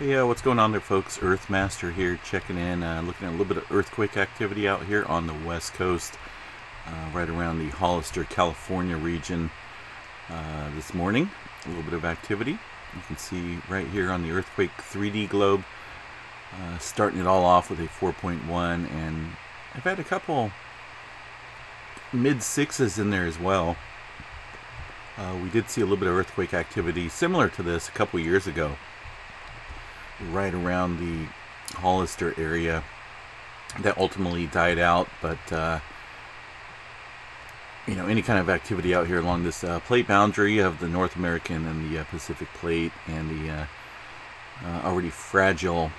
Hey, what's going on there, folks? Earthmaster here, checking in, uh, looking at a little bit of earthquake activity out here on the west coast, uh, right around the Hollister, California region uh, this morning. A little bit of activity. You can see right here on the earthquake 3D globe, uh, starting it all off with a 4.1, and I've had a couple mid sixes in there as well. Uh, we did see a little bit of earthquake activity similar to this a couple years ago right around the Hollister area that ultimately died out. But uh, you know, any kind of activity out here along this uh, plate boundary of the North American and the uh, Pacific Plate and the uh, uh, already fragile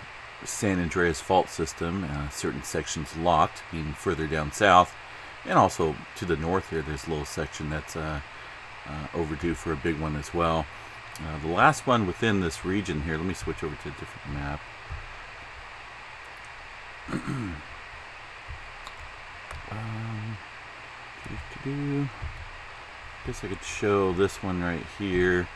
San Andreas fault system, uh, certain sections locked, being further down south, and also to the north here, there's a little section that's overdue for a big one as well. Uh, the last one within this region here, let me switch over to a different map. um. Guess I could show this one right here.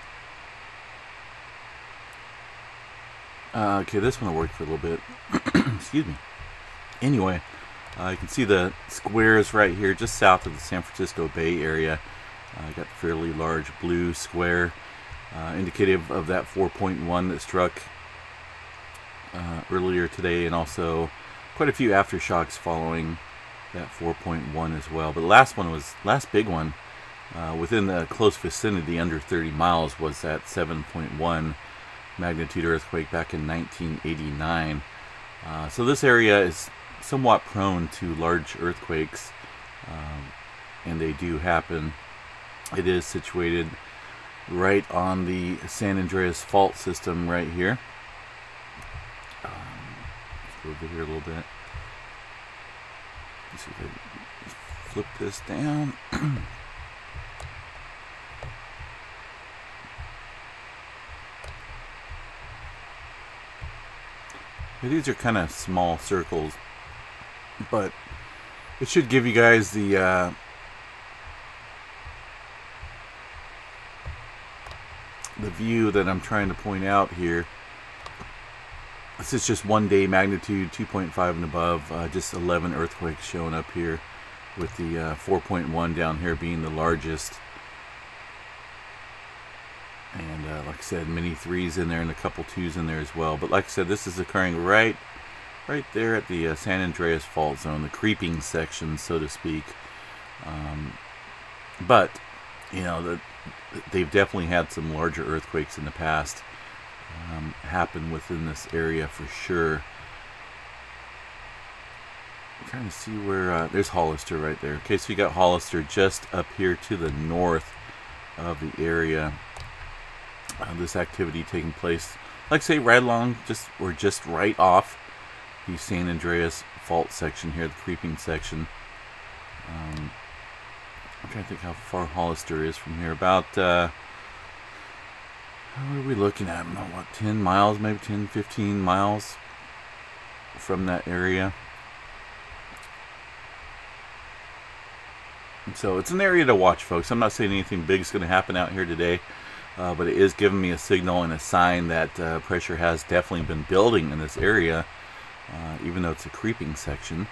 Uh, okay, this one will work for a little bit. Excuse me. Anyway, uh, you can see the squares right here just south of the San Francisco Bay Area. I uh, got fairly large blue square uh, indicative of that 4.1 that struck uh, earlier today and also quite a few aftershocks following that 4.1 as well. But the last one was, last big one, uh, within the close vicinity under 30 miles was that 7.1 magnitude earthquake back in 1989. Uh, so this area is somewhat prone to large earthquakes, um, and they do happen. It is situated right on the San Andreas fault system right here. Um, let's go over here a little bit. Let's see if I flip this down. these are kind of small circles, but it should give you guys the uh, the view that I'm trying to point out here. This is just one day magnitude 2.5 and above, uh, just 11 earthquakes showing up here with the uh, 4.1 down here being the largest. And uh, like I said, many threes in there and a couple twos in there as well. But like I said, this is occurring right right there at the uh, San Andreas Fault Zone, the creeping section, so to speak. Um, but, you know, the, they've definitely had some larger earthquakes in the past um, happen within this area for sure. I'm trying to see where uh, there's Hollister right there. Okay, so you got Hollister just up here to the north of the area. Uh, this activity taking place, like say, right along, just or just right off the San Andreas fault section here, the creeping section. Um, I'm trying to think how far Hollister is from here. About, uh, what are we looking at? What, 10 miles, maybe 10, 15 miles from that area. So it's an area to watch, folks. I'm not saying anything big is going to happen out here today, uh, but it is giving me a signal and a sign that uh, pressure has definitely been building in this area, uh, even though it's a creeping section.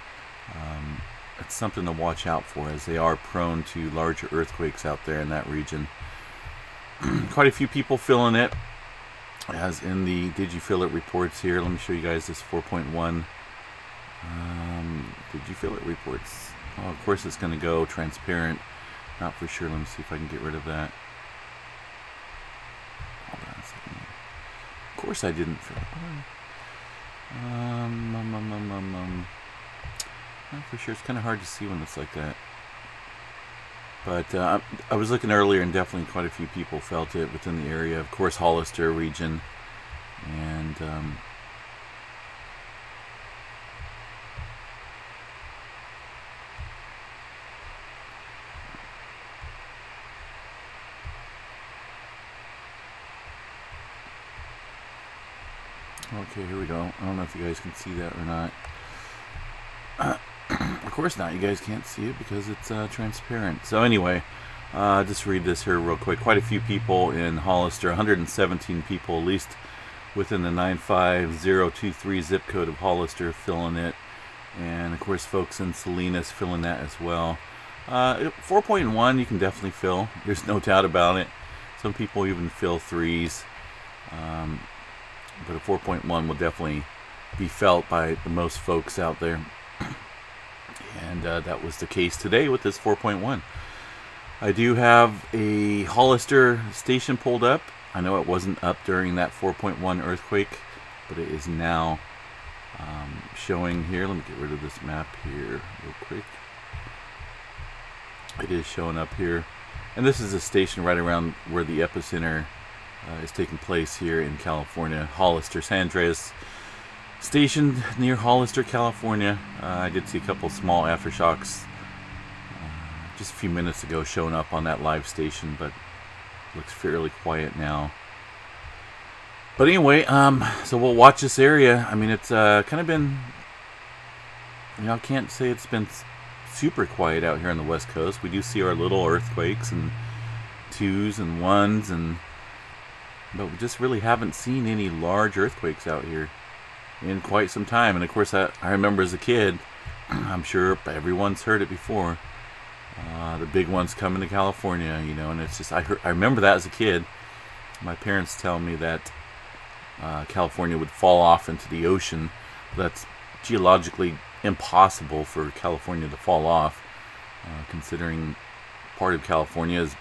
Um, it's something to watch out for as they are prone to larger earthquakes out there in that region. Quite a few people feeling it, as in the Did You Feel It reports here. Let me show you guys this 4.1 um, Did You Feel It reports. Oh, of course it's going to go transparent. Not for sure. Let me see if I can get rid of that. Of course I didn't feel it. Um, um, um, um, um, um. Not for sure. It's kind of hard to see when it's like that. But uh, I was looking earlier, and definitely quite a few people felt it within the area. Of course, Hollister region, and um, Okay, here we go. I don't know if you guys can see that or not. Of course not. You guys can't see it because it's uh, transparent. So anyway, uh, just read this here real quick. Quite a few people in Hollister, 117 people, at least within the 95023 zip code of Hollister filling it. And of course, folks in Salinas filling that as well. Uh, 4.1 you can definitely fill. There's no doubt about it. Some people even fill threes. Um, but a 4.1 will definitely be felt by the most folks out there. And uh, that was the case today with this 4.1. I do have a Hollister station pulled up. I know it wasn't up during that 4.1 earthquake, but it is now um, showing here. Let me get rid of this map here real quick. It is showing up here. And this is a station right around where the epicenter uh, is taking place here in California. Hollister, San Andreas Station near Hollister, California. Uh, I did see a couple small aftershocks uh, just a few minutes ago showing up on that live station, but looks fairly quiet now. But anyway, um, so we'll watch this area. I mean, it's uh, kind of been, you know, I can't say it's been super quiet out here on the west coast. We do see our little earthquakes and twos and ones, and but we just really haven't seen any large earthquakes out here in quite some time. And of course, I, I remember as a kid, I'm sure everyone's heard it before. Uh, the big ones coming to California, you know, and it's just I heard, I remember that as a kid. My parents tell me that uh, California would fall off into the ocean. That's geologically impossible for California to fall off, uh, considering part of California is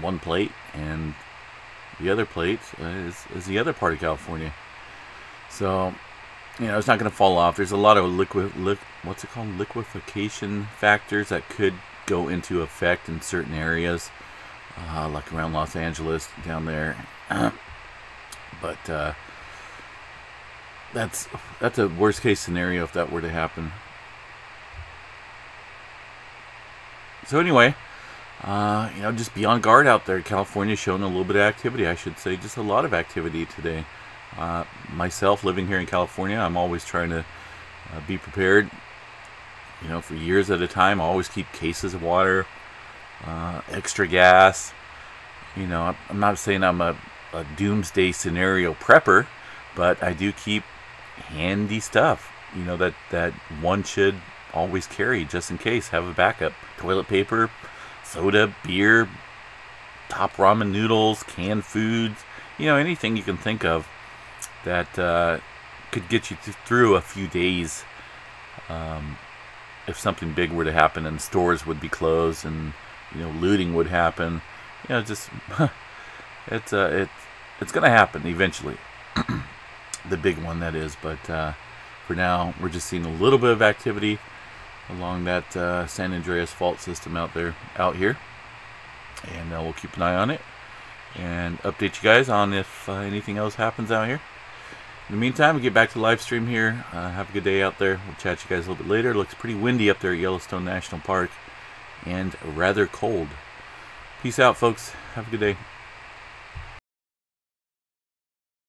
one plate and the other plate is, is the other part of California. So, you know, it's not going to fall off. There's a lot of liquid, li what's it called, liquefaction factors that could go into effect in certain areas, uh, like around Los Angeles down there. but uh, that's that's a worst case scenario if that were to happen. So anyway, uh, you know, just be on guard out there. California showing a little bit of activity, I should say, just a lot of activity today. Uh, myself, living here in California, I'm always trying to uh, be prepared. You know, for years at a time, I always keep cases of water, uh, extra gas. You know, I'm not saying I'm a, a doomsday scenario prepper, but I do keep handy stuff. You know that that one should always carry just in case. Have a backup: toilet paper, soda, beer, top ramen noodles, canned foods. You know anything you can think of that uh, could get you through a few days. Um, if something big were to happen and stores would be closed and you know looting would happen, you know just it's uh, it it's gonna happen eventually. the big one that is. But uh, for now, we're just seeing a little bit of activity along that uh, San Andreas fault system out there, out here, and uh, we'll keep an eye on it and update you guys on if uh, anything else happens out here. In the meantime, we get back to the live stream here. Uh, have a good day out there. We'll chat you guys a little bit later. It looks pretty windy up there at Yellowstone National Park and rather cold. Peace out, folks. Have a good day.